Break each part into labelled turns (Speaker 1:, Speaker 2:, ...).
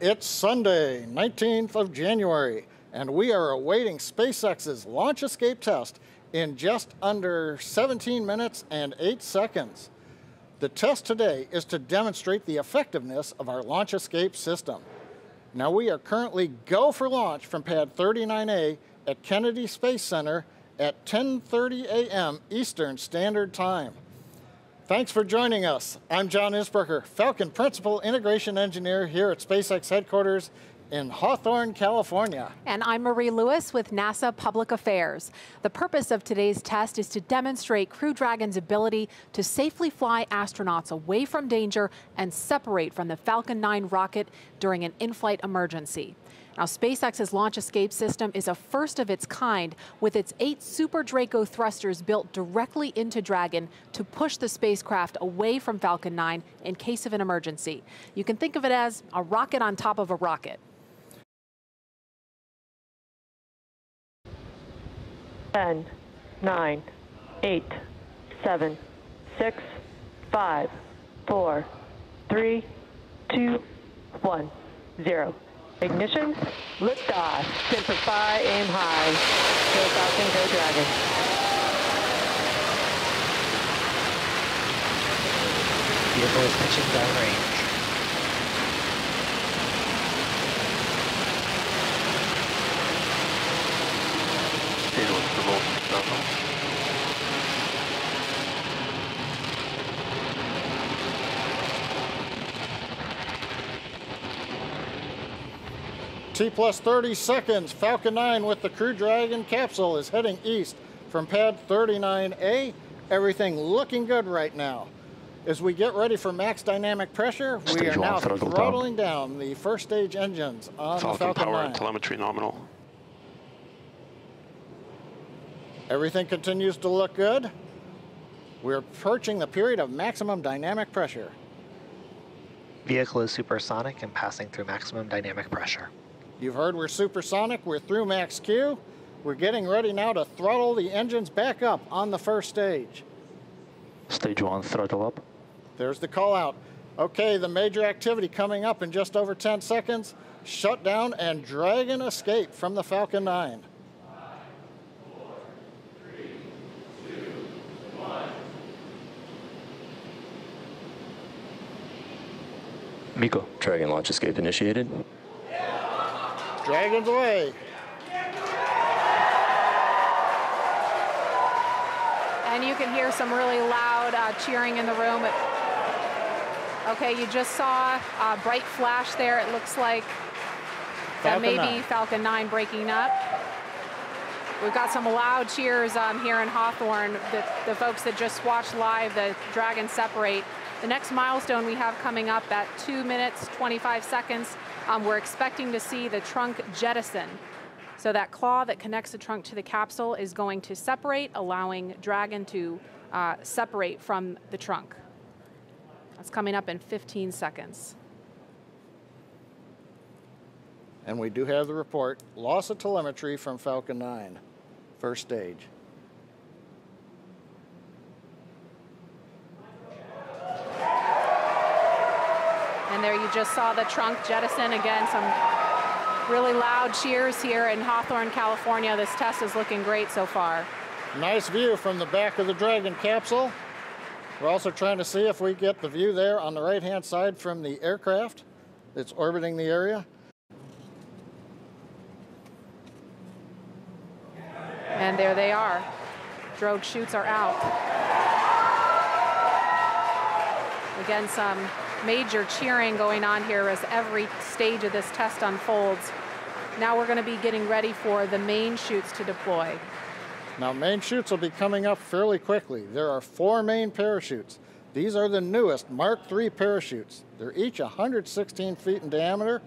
Speaker 1: It's Sunday, 19th of January, and we are awaiting SpaceX's launch escape test in just under 17 minutes and 8 seconds. The test today is to demonstrate the effectiveness of our launch escape system. Now we are currently go for launch from pad 39A at Kennedy Space Center at 10:30 a.m. Eastern Standard Time. Thanks for joining us. I'm John Insprucker, Falcon Principal Integration Engineer here at SpaceX headquarters in Hawthorne, California.
Speaker 2: And I'm Marie Lewis with NASA Public Affairs. The purpose of today's test is to demonstrate Crew Dragon's ability to safely fly astronauts away from danger and separate from the Falcon 9 rocket during an in-flight emergency. Now, SpaceX's launch escape system is a first of its kind with its eight SuperDraco thrusters built directly into Dragon to push the spacecraft away from Falcon 9 in case of an emergency. You can think of it as a rocket on top of a rocket.
Speaker 3: 10, 9, 8, 7, 6, 5, 4, 3, 2, 1, 0. Ignition, liftoff. Semper Fi, aim high. Go Falcon, go Dragon.
Speaker 4: Vehicle is pitching downrange.
Speaker 1: T plus 30 seconds, Falcon 9 with the Crew Dragon capsule is heading east from pad 39A. Everything looking good right now. As we get ready for max dynamic pressure,
Speaker 5: Stage
Speaker 1: we are now
Speaker 5: throttle
Speaker 1: throttling down. the first stage engines on
Speaker 5: Falcon
Speaker 1: the Falcon
Speaker 5: power
Speaker 1: 9.
Speaker 5: and telemetry nominal.
Speaker 1: Everything continues to look good. We're approaching the period of maximum dynamic pressure.
Speaker 4: Vehicle is supersonic and passing through maximum dynamic pressure.
Speaker 1: You've heard we're supersonic, we're through max Q. We're getting ready now to throttle the engines back up on the first stage.
Speaker 5: Stage one, throttle up.
Speaker 1: There's the call out. Okay, the major activity coming up in just over 10 seconds. Shutdown and Dragon escape from the Falcon 9.
Speaker 6: MECO, Dragon launch escape initiated.
Speaker 1: Dragons away.
Speaker 2: And you can hear some really loud uh, cheering in the room. Okay, you just saw a bright flash there. It looks like that may
Speaker 1: 9.
Speaker 2: be Falcon 9 breaking up. We've got some loud cheers um, here in Hawthorne. The, the folks that just watched live the Dragon separate. The next milestone we have coming up at 2 minutes, 25 seconds, um, we're expecting to see the trunk jettison. So that claw that connects the trunk to the capsule is going to separate, allowing Dragon to uh, separate from the trunk. That's coming up in 15 seconds.
Speaker 1: And we do have the report loss of telemetry from Falcon 9, first stage.
Speaker 2: And there you just saw the trunk jettison again. Some really loud cheers here in Hawthorne, California. This test is looking great so far.
Speaker 1: Nice view from the back of the Dragon capsule. We're also trying to see if we get the view there on the right-hand side from the aircraft that's orbiting the area.
Speaker 2: And there they are. Drogue chutes are out. Again, some major cheering going on here as every stage of this test unfolds. Now we're going to be getting ready for the main chutes to deploy.
Speaker 1: Now, main chutes will be coming up fairly quickly. There are four main parachutes. These are the newest Mark III parachutes. They're each 116 feet in diameter.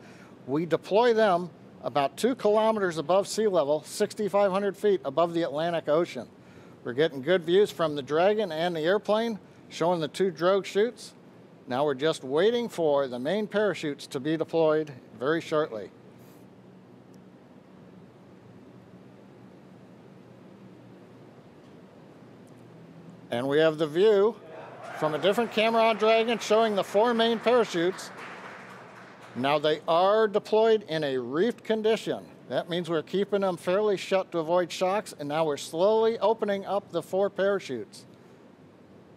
Speaker 1: We deploy them about two kilometers above sea level, 6,500 feet above the Atlantic Ocean. We're getting good views from the Dragon and the airplane, showing the two drogue chutes. Now we're just waiting for the main parachutes to be deployed very shortly. And we have the view from a different camera on Dragon showing the four main parachutes. Now they are deployed in a reefed condition. That means we're keeping them fairly shut to avoid shocks, and now we're slowly opening up the four parachutes.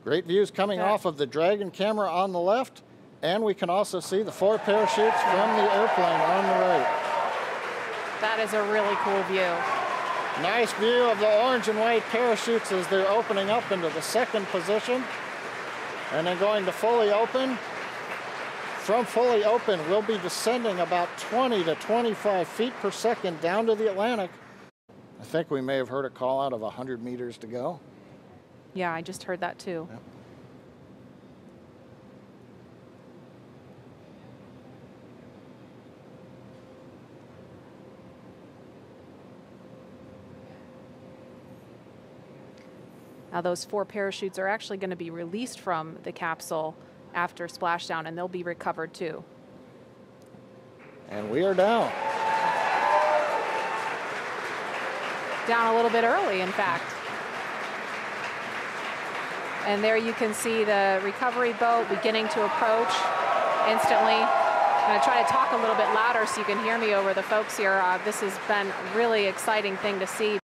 Speaker 1: Great views coming
Speaker 2: That-
Speaker 1: off of the Dragon camera on the left, and we can also see the four parachutes from the airplane on the right.
Speaker 2: That is a really cool view.
Speaker 1: Nice view of the orange and white parachutes as they're opening up into the second position. And then going to fully open. From fully open, we'll be descending about 20 to 25 feet per second down to the Atlantic. I think we may have heard a call out of 100 meters to go.
Speaker 2: Yeah, I just heard that too. Now those four parachutes are actually going to be released from the capsule after splashdown and they'll be recovered too.
Speaker 1: And we are down.
Speaker 2: Down a little bit early, in fact. And there you can see the recovery boat beginning to approach instantly. I'm going to try to talk a little bit louder so you can hear me over the folks here. Uh, this has been a really exciting thing to see.